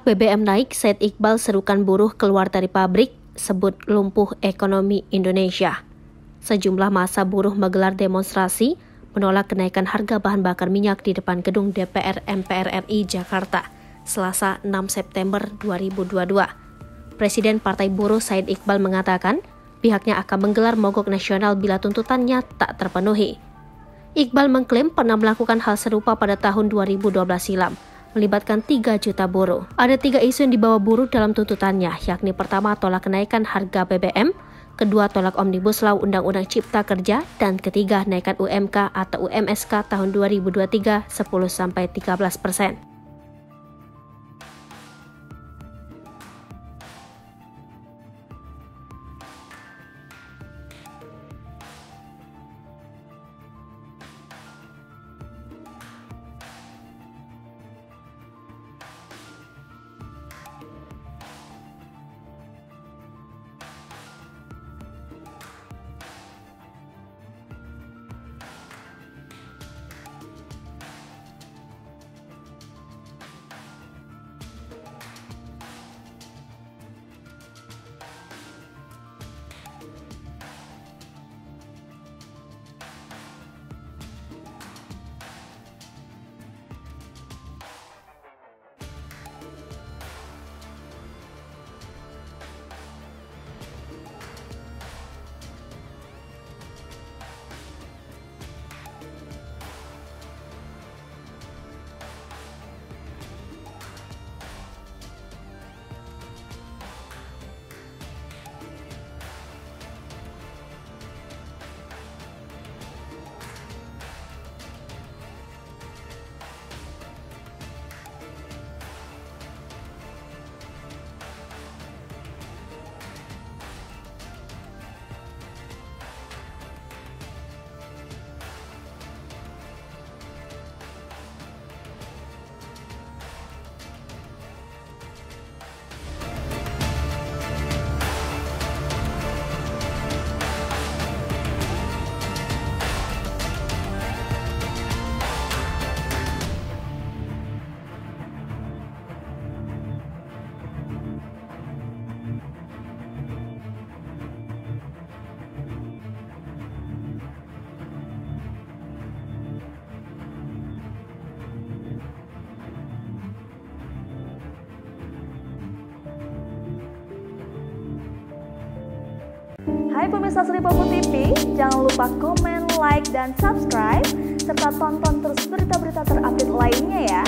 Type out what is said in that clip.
BBM naik, Said Iqbal serukan buruh keluar dari pabrik, sebut lumpuh ekonomi Indonesia. Sejumlah masa buruh menggelar demonstrasi menolak kenaikan harga bahan bakar minyak di depan gedung DPR MPR RI Jakarta, Selasa 6 September 2022. Presiden Partai Buruh Said Iqbal mengatakan pihaknya akan menggelar mogok nasional bila tuntutannya tak terpenuhi. Iqbal mengklaim pernah melakukan hal serupa pada tahun 2012 silam, melibatkan 3 juta buruh. Ada tiga isu yang dibawa buruh dalam tuntutannya, yakni pertama tolak kenaikan harga BBM, kedua tolak Omnibus Law Undang-Undang Cipta Kerja, dan ketiga naikkan UMK atau UMSK tahun 2023 10-13 persen. Hai pemirsa Sri Popo TV, jangan lupa komen, like, dan subscribe, serta tonton terus berita-berita terupdate lainnya ya.